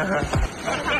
Uh-huh.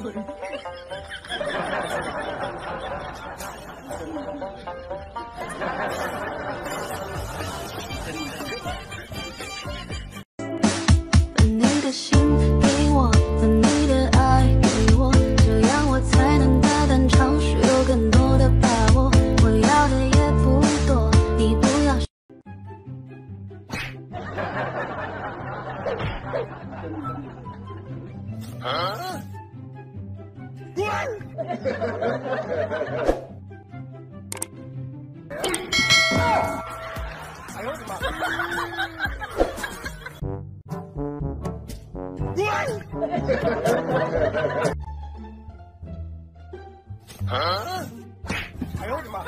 それ。啊！哎呦我的妈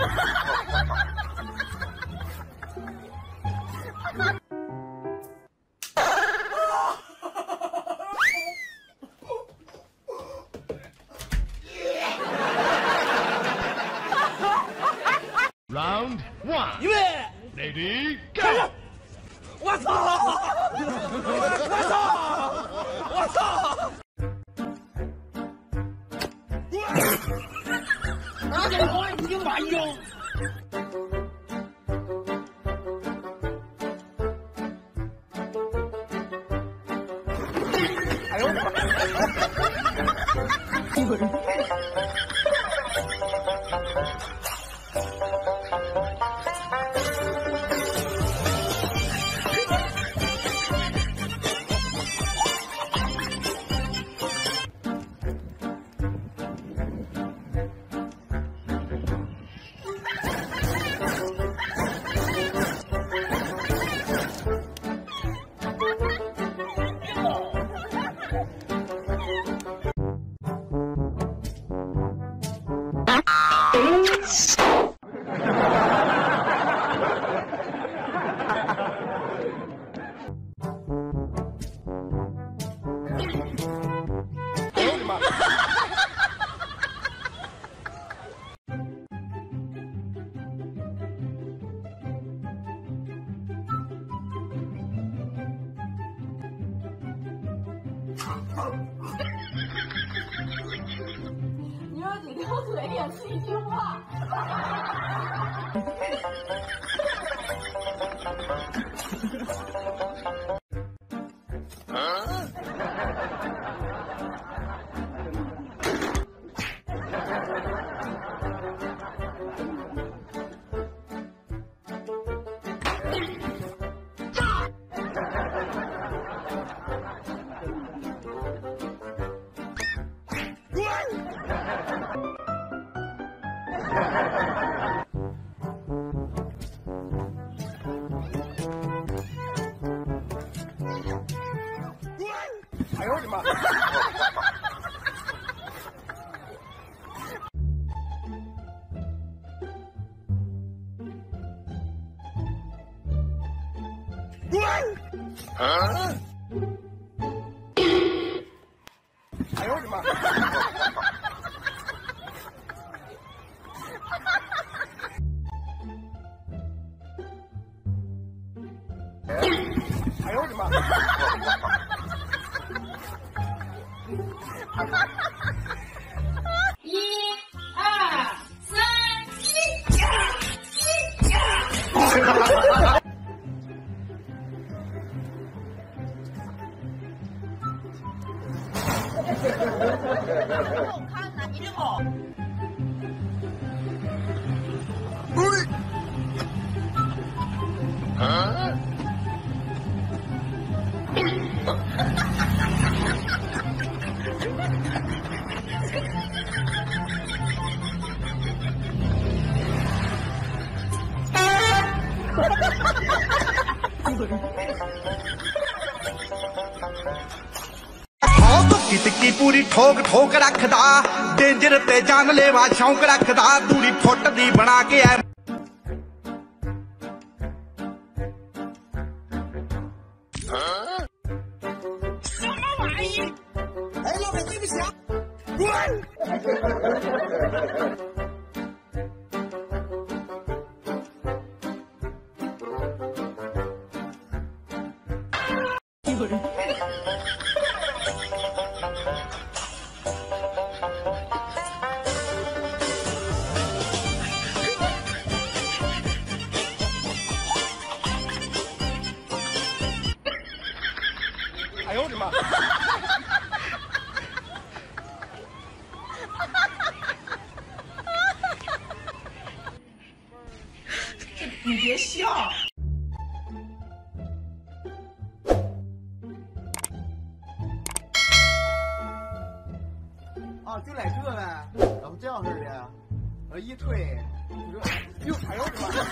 ！Round one，预备，Ready，开始！我操！我操！啊！拿给我一斤玩意儿！哎呦我的妈！你有几条腿也是一句话。哎呦我的妈 ਪੂਰੀ ਠੋਕ ਠੋਕ ਰੱਖਦਾ ਡੇਂਜਰ ਤੇ ਜਾਨ ਲੈਵਾ ਸ਼ੌਂਕ ਰੱਖਦਾ ਦੂਰੀ ਫੁੱਟ ਦੀ ਬਣਾ ਕੇ ਐ 你别笑。啊，就来这呗，怎么这样式的？我一推，就这，哟，哎呦我的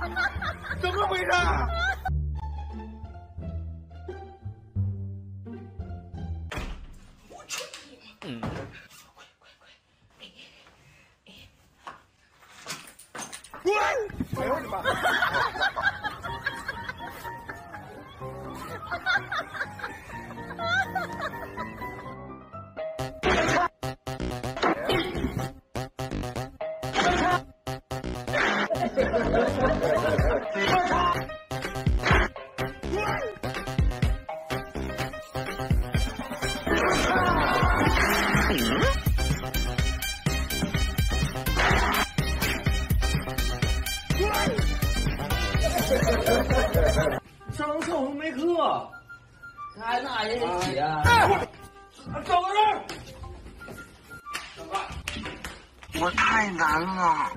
妈！怎么回事？哎呦我的妈！他还拿人家写。找个人。我太难了。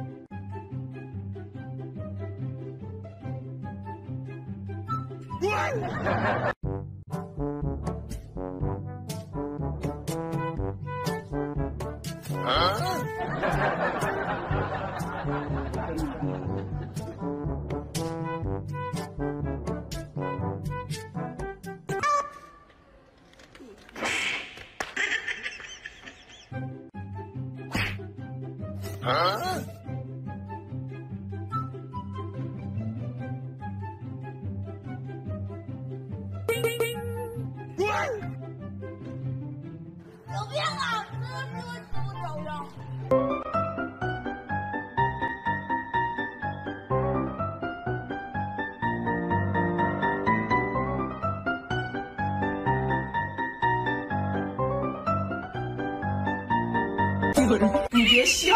有病啊！这这这不找着。你别笑。